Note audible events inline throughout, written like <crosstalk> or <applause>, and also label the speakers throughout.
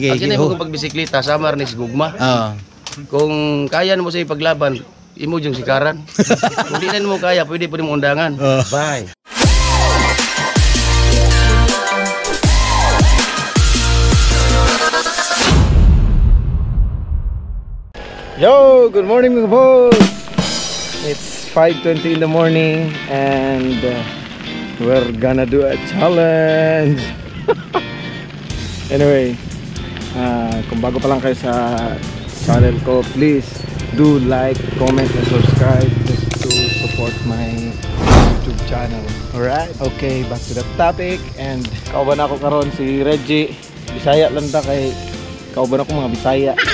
Speaker 1: Sige,
Speaker 2: na mo
Speaker 1: ho.
Speaker 2: kung pagbisikleta, samar ni si Gugma.
Speaker 1: Oo.
Speaker 2: Kung kaya mo sa ipaglaban, imo yung sikaran. <laughs> Kung di na mo kaya, pwede po mo undangan.
Speaker 1: Oh.
Speaker 2: Bye.
Speaker 3: Yo, good morning mga boss. It's 5:20 in the morning and uh, we're gonna do a challenge. <laughs> anyway, uh, kung bago pa lang kayo sa channel ko, please do like, comment, and subscribe just to support my YouTube channel. Alright, okay, back to the topic and kauban ako karon si Reggie. Bisaya lang ta kay kauban ako mga Bisaya. <laughs>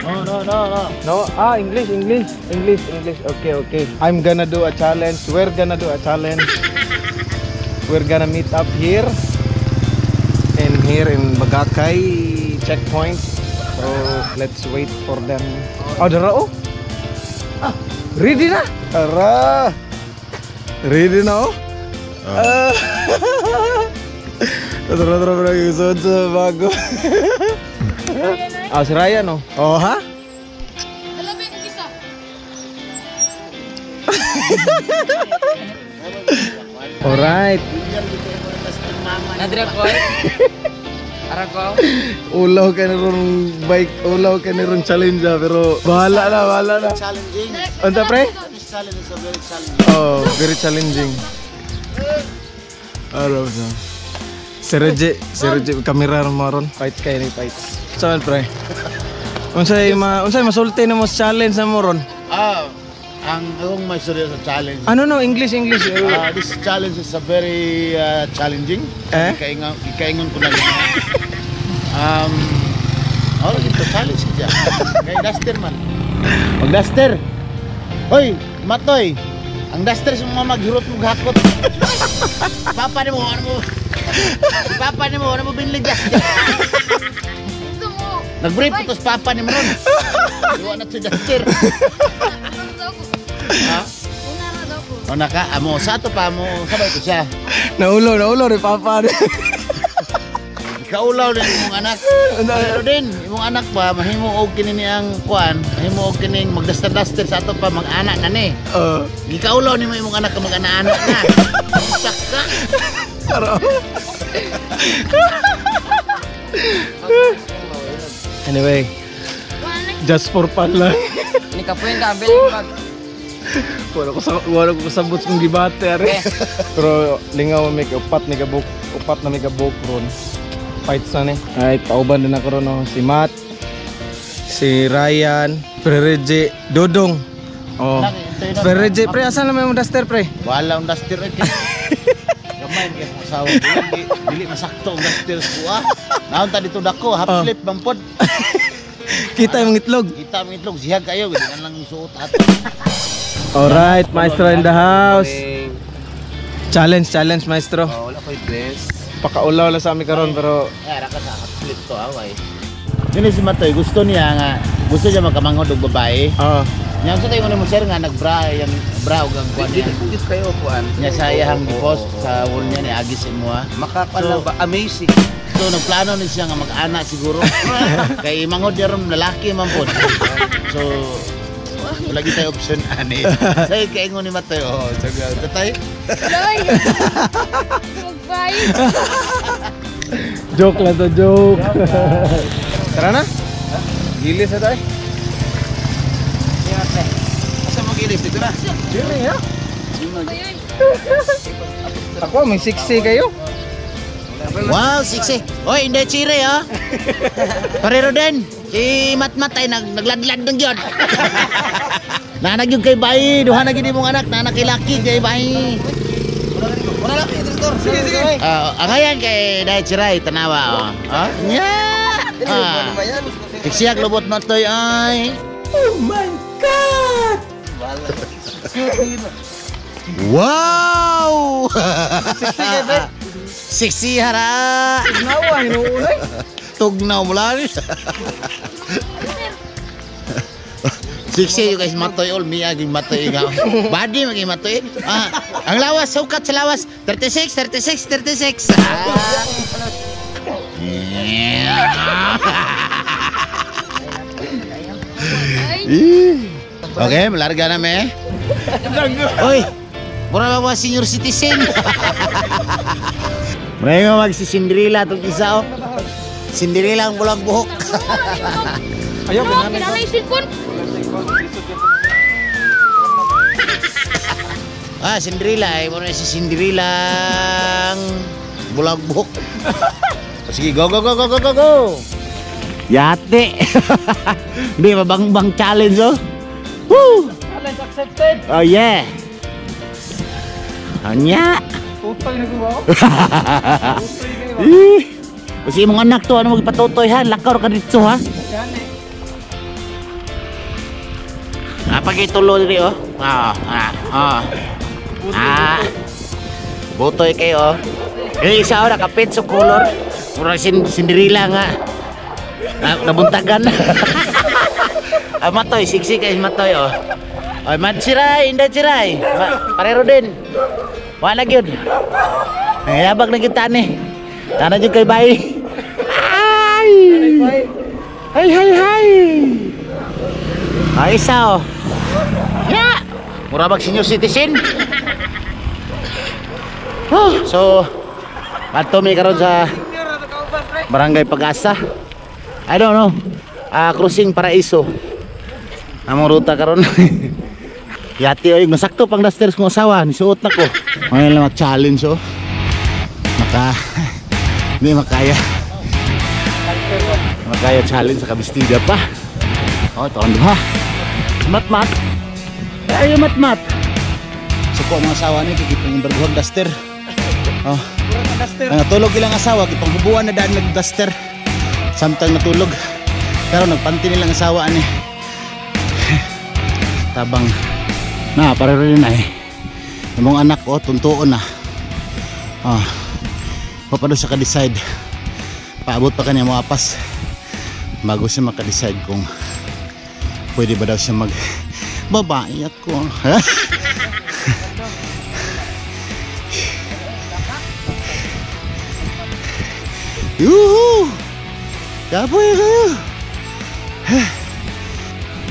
Speaker 3: No, no, no, no. No, ah, English, English, English, English. Okay, okay. I'm gonna do a challenge. We're gonna do a challenge. We're gonna meet up here and here in Bagakay checkpoint. So let's wait for them. Oh, dara oh. Ah, ready na? Ara. Ready na oh. Ah. <laughs> Tara, tara, tara, tara, sa bago. Ah, si Ryan oh. Oh, ha? Alright.
Speaker 4: Nadra ko Ara ko.
Speaker 3: Ulaw ka na ron bike, ulaw ka na ron challenge ah, pero bahala na, bahala na.
Speaker 5: challenging.
Speaker 3: Anta pre?
Speaker 5: This challenge is a very challenging.
Speaker 3: Oh, very challenging. Araw sa. Si Reggie, si Reggie kamera ron mo ron. Fight kayo ni fight. Saan pre? <laughs> Unsay ma unsay masulti na mo sa challenge na mo ron?
Speaker 5: Ah, ang akong may storya sa challenge.
Speaker 3: Ano no, English, English.
Speaker 5: Ah, this challenge is a very uh, challenging.
Speaker 3: Eh?
Speaker 5: Ikaingon, ikaingon ko lang. um, oh, ito challenge siya. Kay Duster man. Mag Duster. Hoy, Matoy. Ang Duster sa mga maghirot mo gakot. Papa ni mo, ano mo? Si Papa ni mo, ano mo binili Duster? Nag-brief ko Papa ni mo ron. Iwan na si Duster. Ha? O naka, amo, sa to pa mo, sabay ko siya.
Speaker 3: Naulo, naulo ni Papa.
Speaker 5: Kaulaw din imong anak. Pero din, imong anak pa, mahimo og kini ang kuan, mahimo og kining magdaster-daster sa ato pa mag-anak na ni.
Speaker 3: Oh,
Speaker 5: Gikaulaw nimo imong anak ka mag-anak na. Usak ka.
Speaker 3: Aro. anyway, just for fun lang.
Speaker 4: Ni ka puwenta bilang mag <laughs>
Speaker 3: Wala ko sa wala ko sabot kung debate are. <laughs> Pero lingaw may upat ni kabuk, upat na may kabuk ron. Fight sa ni. Ay pauban din ako ron no. si Matt, si Ryan, Pre Reggie, Dodong. Oh. Pre Reggie, pre asan naman mo duster pre?
Speaker 5: Wala ang duster eh. <laughs> Gamay kay mo asawa ko. Dili, masakto ang duster ko ah. Naon ta dito dako, half
Speaker 3: Oh.
Speaker 5: slip bampod.
Speaker 3: Kita yung itlog.
Speaker 5: Kita mo itlog sihag kayo, gid lang suot ato.
Speaker 3: Alright, maestro in the house. Challenge, challenge maestro.
Speaker 2: Oh, wala ko'y dress.
Speaker 3: Pakaulaw lang sa amin karon pero
Speaker 5: Ay, ra ka sa half slip to away. Dili si Matoy, gusto niya nga, gusto niya magkamangod og babae.
Speaker 3: ah
Speaker 5: Nya sa tayo mo sir nga nagbra yang bra og ang
Speaker 2: Dito
Speaker 5: niya.
Speaker 2: dito kayo kuan.
Speaker 5: Nya sa iyang post sa wall niya ni Agis mo ha.
Speaker 2: Makapala
Speaker 5: So-
Speaker 2: ba amazing.
Speaker 5: So nagplano ni siya nga mag-ana siguro. <laughs> Kay mangod niya ron lalaki man pod. <laughs> So <laughs> lagi tayo option ani. <laughs> Say kay ingon ni Matoy oh, sabi tatay. <laughs>
Speaker 3: joke lang to, joke. Tara na. Gilis na tayo.
Speaker 5: Asa mo gilip dito na?
Speaker 3: Sino ya? Ako, may 60 kayo.
Speaker 5: Wow, siksi. Oy, hindi chire ha. Parero din. Si Matmat ay nag nagladlad ng gyud. <laughs> Nanag yung kay bayi, duha na gid imong anak, nanak kay laki kay bayi.
Speaker 2: Wala lang, direktor. Sige, sige.
Speaker 5: Ah, ang ayan kay Dai Chiray tanawa oh. Ha? Nya. Ah. Tiksiyag lubot mo toy ay. Wow! Sexy <laughs> hara.
Speaker 3: Nawa, hinuulay. <laughs>
Speaker 5: Tugnaw mo lang. Siksi yung guys matoy all mi aging matoy nga. Body maging matoy. Ah, ang lawas sukat sa lawas 36 36 36. Ah. Okay, malarga na me. Oy, mura ba mga senior citizen? <laughs> Mura nga mag si Cinderella itong isa oh. Cinderella ang bulag buhok.
Speaker 3: Ayaw,
Speaker 1: Ano, kinala yung cellphone?
Speaker 5: ah, Cinderella eh. Mura si Cinderella ang bulag buhok. <laughs> O, Sige, go, go, go, go, go, go, go. Yate. Hindi, <laughs> mabang-bang challenge oh. Woo!
Speaker 3: Challenge accepted.
Speaker 5: Oh yeah. Anya.
Speaker 3: Putang nagawa ko.
Speaker 5: Eh. Kasi imong anak to ano magpatutoy ha, lakaw ka dito ha. Ah, pagitulo diri oh. Ah, ah, ah. Ah. Butoy kayo oh. Eh, isa oh, nakapit sa color. Mura sin Cinderella nga. Na, nabuntagan. <laughs> ah, matoy, siksik kay matoy oh. Ay, mad siray, hindi siray. Ma, parero din. Wala gyud. Ay, yabag na kita ni. Tana jud kay bay. Ay! Hay hay hay. Ay, isa oh. Ya! Mura bag senior citizen. <laughs> Oh, so, Mato mi karon sa Barangay Pag-asa. I don't know. Ah, crossing Paraiso. Among ruta karon. <laughs> Yati oy, masakto pang dusters kong asawa, nisuot na ko. Ngayon lang mag-challenge oh. Maka <laughs> hindi makaya. Makaya challenge sa kabistida pa. Oh, ito ang duha. Mat-mat. Ayo mat-mat. So ko ang asawa ni kikipang yung berguhag duster. Oh. Ang natulog ilang asawa, kitang hubuan na daan nag-duster. Samtang natulog. Pero nagpanti nilang asawa ni. <laughs> Tabang na para rin na eh. Yung mga anak ko, tuntuon na. Ah. Papado siya ka-decide. Paabot pa kanya mga apas. Bago siya maka-decide kung pwede ba daw siya mag babae ako. Ha? <laughs> Yuhu! Kapoy kayo!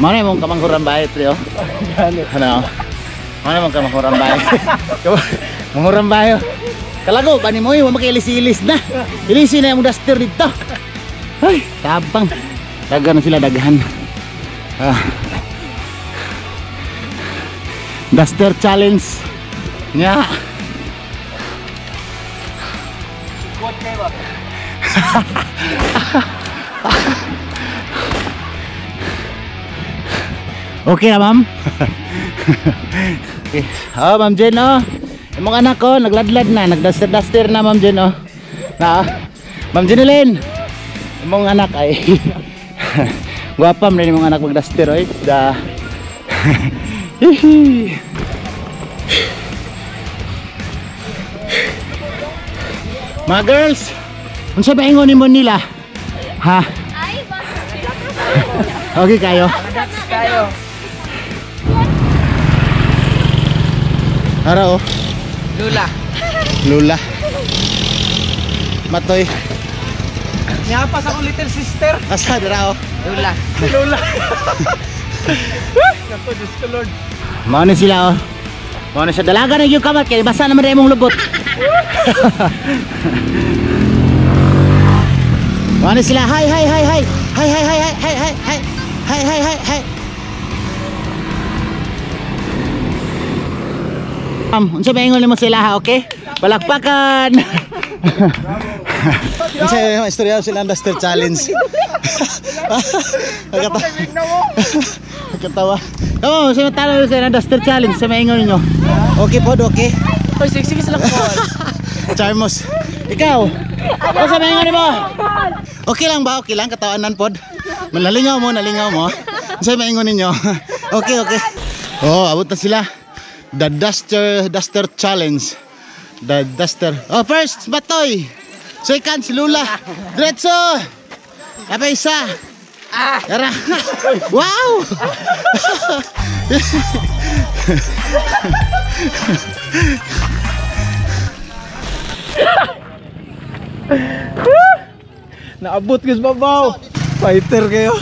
Speaker 5: Mana mong kamanghuran bahay, pre, oh? Ano? Mana mong kamanghuran bahay? Manghuran bahay, Kalago, bani mo yung makiilis-ilis na. Ilisin na yung duster dito. Ay, tabang. Dagan na sila, dagahan. Ah. Duster challenge. Nga. Okay na, okay. Oh, ma'am Jen, oh. Yung mga anak ko, nagladlad na, nagduster-duster na, ma'am Jen, oh. Na, oh. Ma'am Jenilyn, yung mga anak ay <laughs> guwapam rin yung mga anak magduster, oh. Da. <laughs> Mga girls, kung sa baingon mo nila, ha?
Speaker 1: Ay, <laughs> ba?
Speaker 5: Okay kayo?
Speaker 4: Kayo.
Speaker 5: Ara oh,
Speaker 4: Lula.
Speaker 5: lula. Matoy,
Speaker 3: Nyapas ako little sister.
Speaker 5: asa dira oh.
Speaker 4: Lula.
Speaker 3: Lola. <laughs> Nato, Diyos ko Lord.
Speaker 5: Sila oh. Mao ni sa dalaga na yung kamat kay basa naman rin imong lubot. <laughs> Mao ni sila hi hi hi hi. Hi hi hi hi hi hi hi. Hi hi hi Um, unsa ba ingon mo sila ha, okay? Palakpakan. <laughs> Unsa yung istorya sila Duster Challenge? <laughs> Nagkatawa. <laughs> Oo, sino talo sa Duster Challenge sa maingon ninyo? Okay pod, okay.
Speaker 4: Oy, sige sila ko.
Speaker 5: Charmos. Ikaw, ano sa maingon mo? Okay lang ba? Okay lang, katawanan pod. Nalingaw mo, nalingaw mo. Ano sa maingon ninyo? Okay, okay. Oh, abot na sila. The Duster Duster Challenge. The Duster. Oh, first, Batoy. Second, si Lula. Diretso. Apa isa? Ah. Tara. wow!
Speaker 3: Naabot guys babaw. Fighter kayo.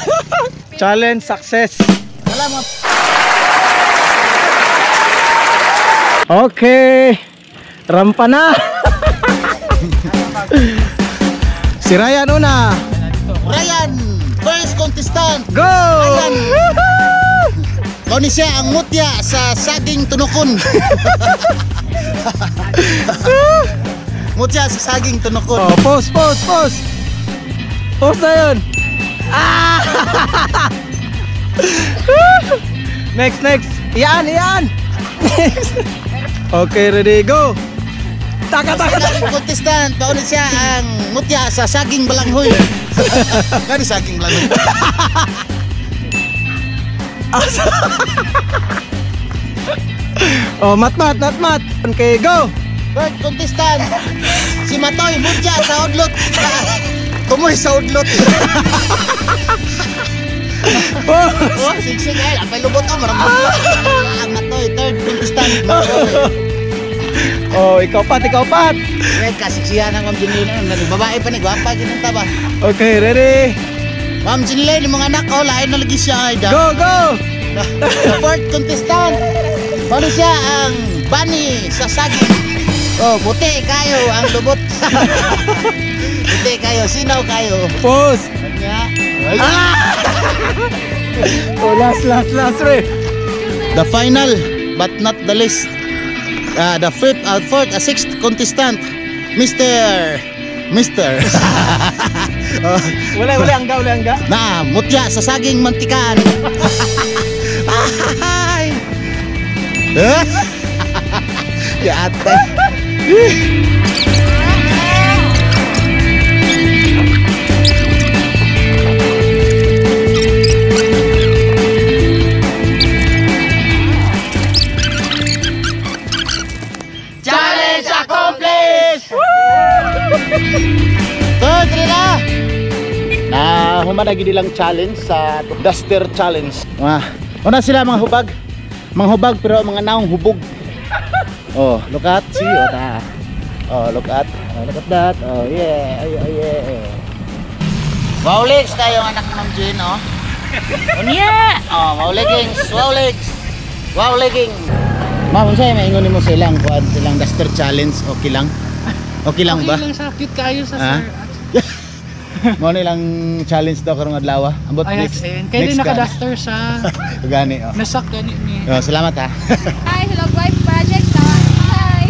Speaker 3: <laughs> Challenge success.
Speaker 5: Salamat.
Speaker 3: Okay. Rampa na. <laughs> si Ryan una.
Speaker 5: Ryan, first contestant.
Speaker 3: Go!
Speaker 5: Ryan. <laughs> Kau ni siya ang mutya sa saging tunukon. <laughs> mutya sa saging tunukon.
Speaker 3: Oh, pause, pause, pause. Pause na yun. Ah! next, next. Iyan, iyan. Next. Okay, ready, go. Taka, taka, taka.
Speaker 5: Contestant, kau ni siya ang mutya sa saging balanghoy. <laughs> Kani saging balanghoy. <laughs>
Speaker 3: Oh, mat, mat, mat, mat. Okay, go.
Speaker 5: Third contestant, si Matoy mutya sa udlot. Tumoy sa udlot. <laughs>
Speaker 3: Oh.
Speaker 5: Oh, sigsig ay, apay lubot ko, maraming Matoy, third contestant. <laughs>
Speaker 3: Oh, ikaw pat, ikaw pat.
Speaker 5: Red, kasiksihan ang Ma'am Junilin. Babae pa ni, gwapa, ginunta ba?
Speaker 3: Okay, ready.
Speaker 5: Ma'am Junilin, yung mga anak ko, lain na lagi siya ay.
Speaker 3: Go, go.
Speaker 5: The <laughs> fourth contestant, ano siya ang bunny sa saging. Oh, puti kayo ang lubot. <laughs> puti kayo, sinaw kayo.
Speaker 3: Pause.
Speaker 5: Kanya.
Speaker 3: Oh, last, last, last, re.
Speaker 5: The final, but not the least. Uh, the fifth, uh, fourth, uh, sixth contestant, Mr. Mr. oh,
Speaker 3: Wala, wala, angga, wala, angga.
Speaker 5: na mutya sa saging mantikan. Ay! <laughs> Eh? <laughs> Na humana gid lang challenge sa Duster Challenge. Ah, una sila mga hubag. Mga hubag pero mga naong hubog. <laughs> Oh, look at see oh ta. Oh, look at. Oh, look at that. Oh, yeah. Ay, ay, yeah. Wow legs tayo ang anak ni Ma'am Jean, oh. <laughs> Unya! Oh, wow leggings, wow legs. Wow legging. Ma'am, unsay maingon nimo sa ilang kuan silang Duster Challenge? Okay lang? <laughs> Okay lang ba?
Speaker 4: Okay lang sa cute kayo sa
Speaker 5: Ha?
Speaker 4: sir.
Speaker 5: Mo ni lang challenge daw karong adlaw. ah. Ambot
Speaker 4: Ay,
Speaker 5: next.
Speaker 4: din
Speaker 5: next ka.
Speaker 4: naka-duster siya. <laughs>
Speaker 5: Gani oh.
Speaker 4: Nasak gani ni.
Speaker 5: Oh, salamat ha. <laughs>
Speaker 1: Hi, Hello Wife Project. Hi.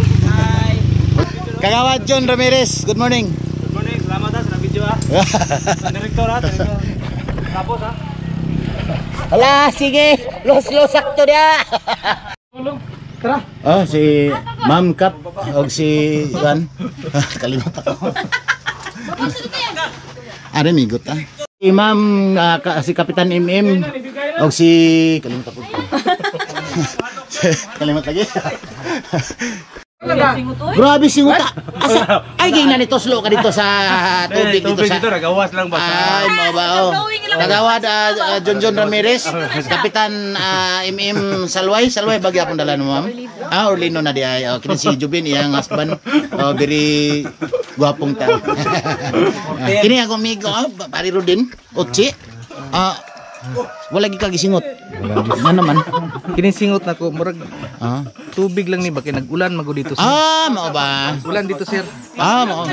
Speaker 5: Kagawad John Ramirez, good morning.
Speaker 3: Good morning, salamat ha sa video ha. <laughs> Director ha. Tapos ha.
Speaker 5: Hala, sige. Los los sakto dia.
Speaker 3: Tara.
Speaker 5: Oh, si Ma'am Kap og si Juan. Kalimutan ko. Are migot ah. Si Ma'am ah, ka- si Kapitan MM og si kalimutan <laughs> ko. Kalimutan lagi. Grabe si Uta. Asa ay gay na nito slow ka <laughs> dito sa tubig dito sa
Speaker 3: nagawas lang
Speaker 5: Ay, mga bao. Tagawad uh, uh, John John Ramirez, Kapitan uh, MM Salway. Salway, bagya akong dala mo, ma'am. Ah, Orlino na di ay. Oh, kini si Jubin, iyang husband. Oh, very gwapong tao. Ah, <laughs> kini ako amigo, oh, pari Rodin, Otsi. Ah, wala gi kagisingot. Ano naman?
Speaker 2: Kinisingot na ko, murag
Speaker 5: Ah,
Speaker 2: tubig lang ni bakit nag-ulan mago dito sir.
Speaker 5: ah mao ba?
Speaker 2: Ulan dito sir.
Speaker 5: Ah, mao.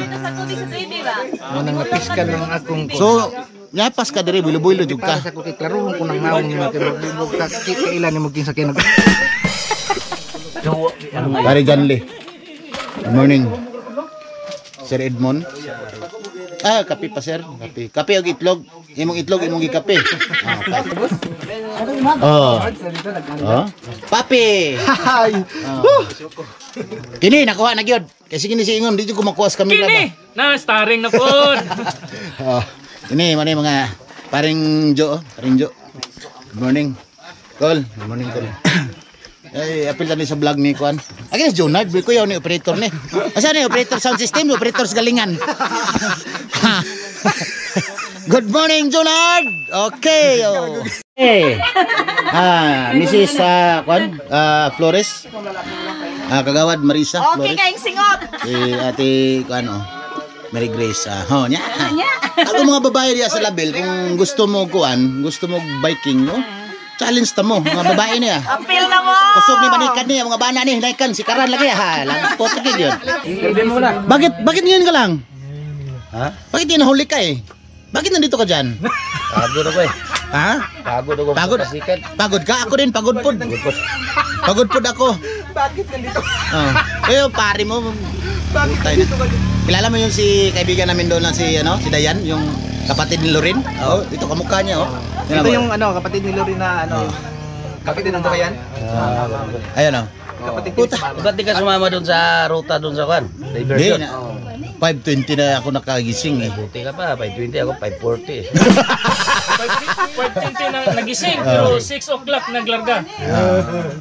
Speaker 2: Mo nang napiskan lang akong
Speaker 5: So, nyapas ka diri bulo-bulo jud ka.
Speaker 2: sa ko kay klaruhon ko nang naong nimo kay magbibog ka kailan nimo king sakyan nag
Speaker 5: Pare Janle. Good morning. Sir Edmond. Ah, kape pa sir. Kape. Kape og itlog. Imong itlog imong gikape. Ah, kape. Oh. Oh. Papi.
Speaker 3: Hi.
Speaker 5: Oh. Kini nakuha na gyud. Kasi kini si ingon dito ko makuha sa kamera ba.
Speaker 4: Na, starring na pod. <laughs>
Speaker 5: Oh. Ini mana yung mga paring Jo, oh. paring Jo. Good morning. Col, good morning Col. Ay, apil tani sa vlog ni Kwan. Akin si Jonard, ko yaw ni operator ni. Asa ni operator sound system, operator sa galingan. <laughs> Good morning, Jonard. Okay. Oh. Hey. Ah, Mrs. ah, Kwan, ah, Flores. Ah, kagawad Marisa
Speaker 1: Okay,
Speaker 5: Flores.
Speaker 1: kayong singot.
Speaker 5: Si Ate Kwan oh. Mary Grace. Ah, oh, nya. Ako mga babae diya sa label kung gusto mo kuan, gusto mo biking, no? Challenge ta mo, mga babae niya.
Speaker 6: Apil na mo!
Speaker 5: Kusog ni manikan niya, mga bana ni, naikan, si Karan lagi ha. Lang potok yun. Bakit, bakit ngayon ka lang?
Speaker 2: Ha?
Speaker 5: Bakit yun nahuli ka eh? Bakit nandito ka dyan?
Speaker 2: Pagod ako eh.
Speaker 5: Ha?
Speaker 2: Pagod ako.
Speaker 5: Pagod? Pagod ka? Ako din, pagod pod. Pagod pod ako. Bakit nandito? Oh. Eh, yung pare mo. Bakit nandito ka Kilala mo yung si kaibigan namin doon na si, ano, si Dayan, yung kapatid ni Lorin? Oo. Oh, dito kamukha niya, oh. Yan
Speaker 3: Ito yung ano, kapatid ni Lori na ano. Kapatid nandito ka yan?
Speaker 5: Ayun, oh.
Speaker 3: Kapatid
Speaker 5: Puta.
Speaker 2: Ba't di ka sumama doon sa ruta doon sa kan?
Speaker 5: Hindi, na, 5.20 na ako nakagising eh.
Speaker 2: Buti ka pa, 520 ako, 540 eh.
Speaker 4: 4.20 na nagising, pero 6 o'clock naglarga.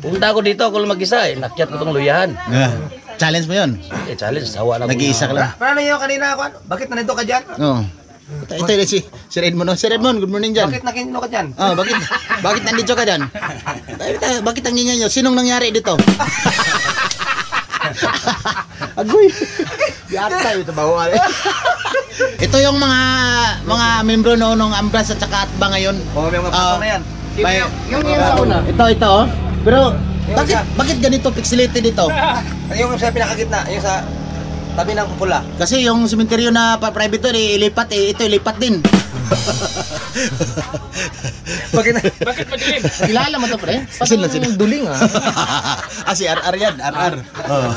Speaker 2: Punta ako dito, ako lang mag-isa eh. Nakyat ko tong luyahan.
Speaker 5: Ah, challenge mo yun?
Speaker 2: Eh, challenge, sawa na ako.
Speaker 5: Nag-iisa ka lang.
Speaker 3: Paano yun kanina ako? Bakit nandito ka dyan?
Speaker 5: Oo. Ito, ito yun si, si Redmond. oh. Si Redmond, good morning dyan.
Speaker 3: Bakit nakinino ka dyan?
Speaker 5: Oh, bakit bakit nandito ka dyan? Bakit, bakit ang ingay nyo? Sinong nangyari dito? <laughs> Agoy. Yata ito ba? ito yung mga mga membro no nung Ambras at saka Atba ngayon.
Speaker 3: Oo, may mga patong na yan.
Speaker 5: May,
Speaker 3: Yung yung sa una.
Speaker 5: ito ito oh. Pero bakit bakit ganito pixelated dito? <laughs>
Speaker 3: Yung sa pinakagitna, yung sa tabi ng pula.
Speaker 5: Kasi yung sementeryo na pa private to ilipat eh, ito ilipat din. <laughs>
Speaker 3: Bakit
Speaker 4: Bakit madilim?
Speaker 3: Kilala mo to pre?
Speaker 5: Asin lang sila.
Speaker 3: duling ah. <laughs>
Speaker 5: ah si RR yan, RR. Oh.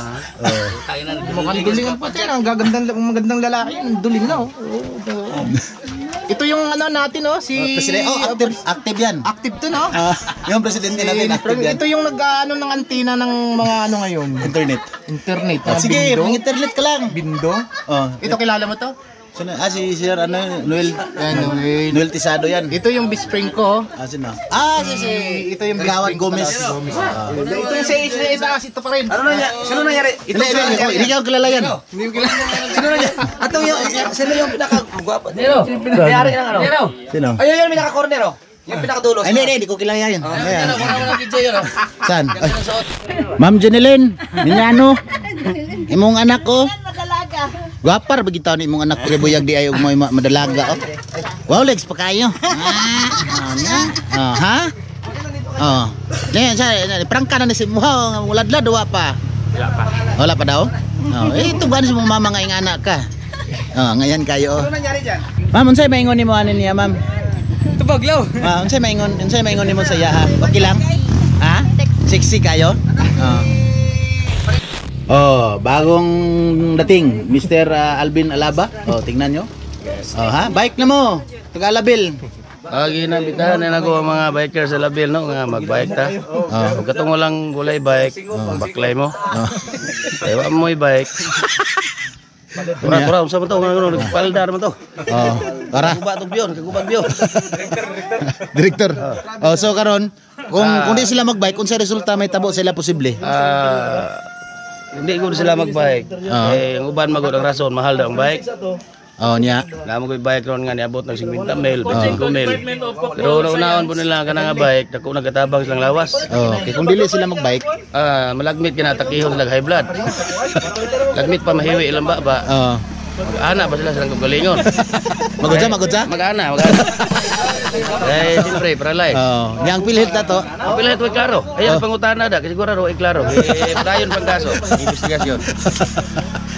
Speaker 5: oh.
Speaker 3: Mukhang duling ang pati. Ang gagandang, magandang lalaki yun. Duling na oh. <laughs> Ito yung ano natin oh, si...
Speaker 5: President, oh, active, active yan.
Speaker 3: Active to no?
Speaker 5: Ah, yung presidente natin active yan.
Speaker 3: Ito yung nag-ano ng antina ng mga ano ngayon.
Speaker 5: Internet.
Speaker 3: Internet.
Speaker 5: Oh,
Speaker 3: mga
Speaker 5: sige,
Speaker 3: bindo.
Speaker 5: internet ka lang.
Speaker 3: Bindo.
Speaker 5: Oh,
Speaker 3: Ito kilala mo to?
Speaker 5: Sino? Ah, si Sir, ano, Noel,
Speaker 3: Ano, eh,
Speaker 5: Noel Tisado yan.
Speaker 3: ito yung bispring ko.
Speaker 5: Ah, sino? Ah, si, si,
Speaker 3: Ito yung
Speaker 5: Kagawad
Speaker 3: best friend ko
Speaker 5: Gomez.
Speaker 3: talaga, Gomez.
Speaker 5: Ah.
Speaker 3: Ito yung sa age na itaas, ito pa rin. Ano nangyari? Sino nangyari?
Speaker 5: Hindi, hindi, hindi, hindi ka kilala yan.
Speaker 3: Hindi ko kilala. Sino nangyari? Ato yung, sino yung pinaka-gwapo? Nero. Pinaka-yari ng ano? Nero.
Speaker 5: Sino?
Speaker 3: Ayun yung pinaka-corner oh. Yung pinaka-dulo.
Speaker 5: Ay, hindi, hindi, hindi ko kilala yan. Ayan.
Speaker 2: Video yun, oh.
Speaker 5: Saan? Ay. Ma'am Janeline, ninyano? <laughs> Imong anak ko. Gwapar bagitaw ni imong anak kay buyag di ayo mo ma- madalaga oh. Wow, legs pa kayo. Ah, ano? Oh, ha? Oh. Nen sa prangka na ni si mo uladlad wa pa.
Speaker 4: Wala pa.
Speaker 5: Wala pa daw? Oh, eh tugan si mong mama nga ing anak ka. Oh, ngayon kayo. oh.
Speaker 3: Ano nangyari dyan?
Speaker 5: Ma'am, unsay maingon nimo ani niya, ma'am?
Speaker 3: Tubaglaw.
Speaker 5: Ah, unsay maingon, unsay maingon nimo sa iya ha? Okay lang? Ha? Sexy kayo? Oh. <laughs> Oh, bagong dating, Mr. uh, Alvin Alaba. Oh, tingnan nyo. Oh, ha? Bike na mo. Tagalabil.
Speaker 2: Ah, ginabitahan na ako ang mga biker sa labil, no? Nga magbike ta.
Speaker 5: Oh.
Speaker 2: Pag katong walang bulay bike, baklay mo.
Speaker 5: Oh. <laughs>
Speaker 2: Ewa mo bike. Pura, unsa man to? Ano, Palda naman to.
Speaker 5: Oh, para
Speaker 2: Kaguba to biyon, kagubag biyon. <laughs>
Speaker 5: direktor. Oh, so karon, kung kung di sila magbike, kung sa resulta may tabo sila posible.
Speaker 2: Ah, hindi ko sila magbike.
Speaker 5: Ah.
Speaker 2: Eh, ang uban magod ang rason, mahal daw ang bike.
Speaker 5: Oh, niya.
Speaker 2: Namo ko yung bike ron nga niabot ng 50 mil, 25 mil.
Speaker 4: Department of Pop-
Speaker 2: Pero una-unaon po nila ka nga bike, dako nagkatabang silang lawas.
Speaker 5: Oh, okay. Kung dili sila magbike,
Speaker 2: Ah, malagmit kina takihon sila high blood. <laughs> Lagmit pa mahiwi ilang ba ba.
Speaker 5: oh.
Speaker 2: Mag-ana ba sila silang kagalingon? <laughs>
Speaker 5: Magudsa, magudsa.
Speaker 2: Mag-ana, mag-ana. <laughs> Eh, siyempre, para life.
Speaker 5: Oh, yang pilhit na to.
Speaker 2: Ang pila ito ay klaro. Ayan, pangutana da. Kasi siguro ay klaro. Eh, padayon pang kaso. Investigasyon. <laughs>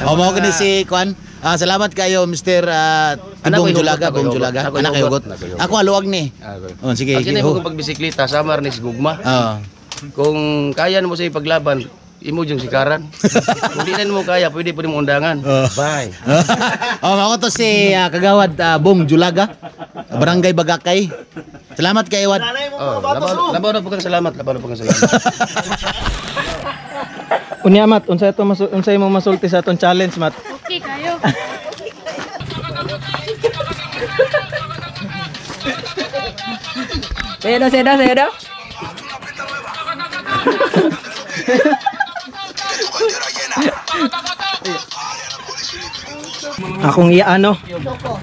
Speaker 5: Oh, mao kini si Kwan. Ah, salamat kayo Mr. Uh, Tibong
Speaker 2: ko
Speaker 5: Julaga, Bong Julaga. Anak kayo hugot.
Speaker 2: Ako
Speaker 5: aluwag ni.
Speaker 2: Ah.
Speaker 5: Oh, sige.
Speaker 2: Mo
Speaker 5: Oh.
Speaker 2: kung pagbisikleta, samar ni si Gugma.
Speaker 5: Oh.
Speaker 2: Kung kaya mo sa ipaglaban, imo yung sikaran. <laughs> Kung di na mo kaya, pwede po mo undangan.
Speaker 5: Oh.
Speaker 2: Bye. <laughs>
Speaker 5: oh, ako to si ah, Kagawad ah, Bong Julaga. Barangay Bagakay. Salamat kay Iwad.
Speaker 2: Oh, labaw, labaw na po kang salamat. Labaw na po kang salamat. <laughs>
Speaker 3: Unya mat, unsay to unsay mo masulti sa atong challenge mat?
Speaker 1: Okay kayo.
Speaker 6: Sedo, sedo, sedo.
Speaker 3: Akong iya ano.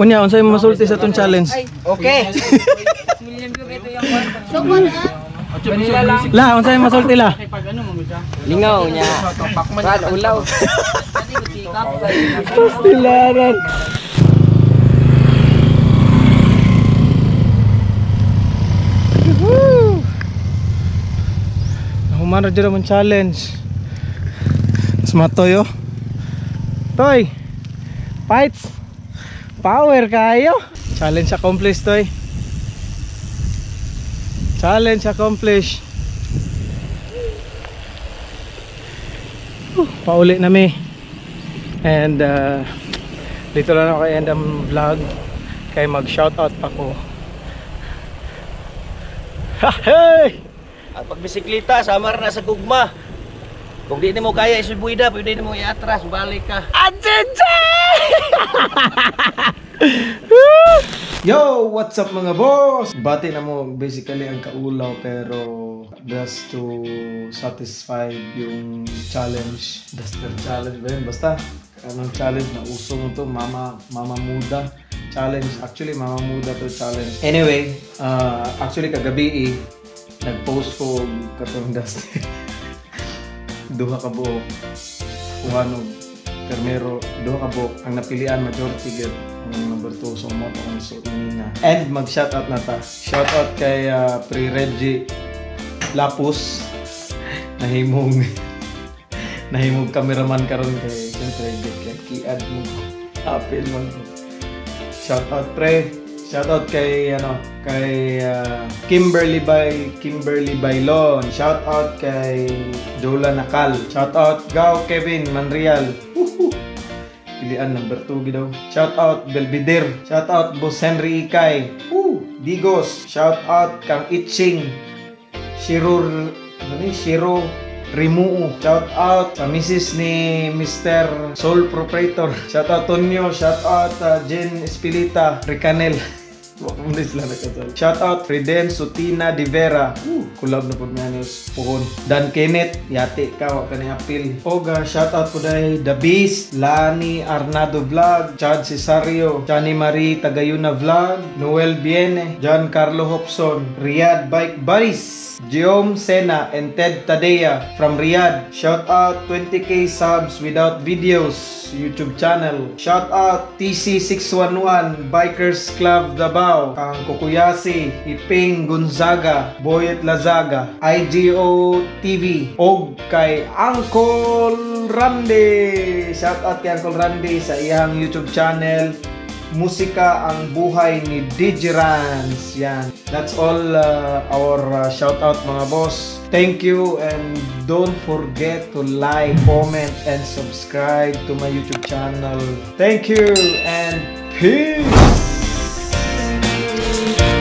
Speaker 3: Unya unsay masulti sa atong challenge?
Speaker 6: Okay.
Speaker 3: La, unsay masulti la?
Speaker 6: Lingaw niya. Kan ulaw.
Speaker 3: Pastilaran. Woo! Humana dyan naman challenge. Mas matoy oh. Toy! Fights! Power kayo! Challenge accomplished toy. Challenge accomplished. Pauli na mi. And uh, dito lang ako end ang vlog. Kay mag shoutout pa ko. <laughs> Hey!
Speaker 2: At pagbisikleta, samar na sa gugma. Kung di mo kaya isubuida, pwede mo iatras, balik ka. <laughs>
Speaker 3: Yo! What's up mga boss? Bati na mo basically ang kaulaw pero just to satisfy yung challenge. Duster challenge ba yun? Basta anong challenge na uso mo to mama mama muda challenge actually mama muda to challenge anyway uh, actually kagabi eh, nag-post ko katong <laughs> duster duha ka buok Juanog Carmero duha ka buok ang napilian majority gyud ang number 2 so mo to ang suot ni Nina and mag shoutout na ta. Shoutout kay uh, Pre Reggie Lapus. <laughs> Nahimong <laughs> nahimong cameraman karon kay siyempre kay kiad mo apil mo. Shoutout pre shoutout kay ano kay uh, Kimberly by Kimberly Bailon shoutout kay Jola Nakal. Shoutout Gao Kevin Manreal Woohoo! pilian number 2 gidaw. Shoutout Belvedere. Shoutout Boss Henry Ikay. Woo! Digos. Shoutout kang Itching. Shiro ano Shiro Rimu shout out sa Mrs. ni Mr. Soul Proprietor. Shout out Tonyo. Shout out uh, Jen Espilita Ricanel Hindi sila nakasal. Shout out Friden Sutina Di Vera. Uh, kulab na po niya pohon. Dan Kenneth, yate ka, wa ka ni apil. Oga, shout out po dahil The Beast, Lani Arnado Vlog, Chad Cesario, Chani Marie Tagayuna Vlog, Noel Biene, John Carlo Hobson, Riyadh Bike Buddies, Giom Sena and Ted Tadea from Riyadh. Shout out 20k subs without videos YouTube channel. Shout out TC611 Bikers Club Davao, kang Kukuyasi, Iping Gonzaga, Boyet Lazaga, IGO TV, og kay Uncle Randy. Shout out kay Uncle Randy sa iyang YouTube channel musika ang buhay ni Digirans. Yan. That's all uh, our uh, shout out mga boss. Thank you and don't forget to like, comment and subscribe to my YouTube channel. Thank you and peace.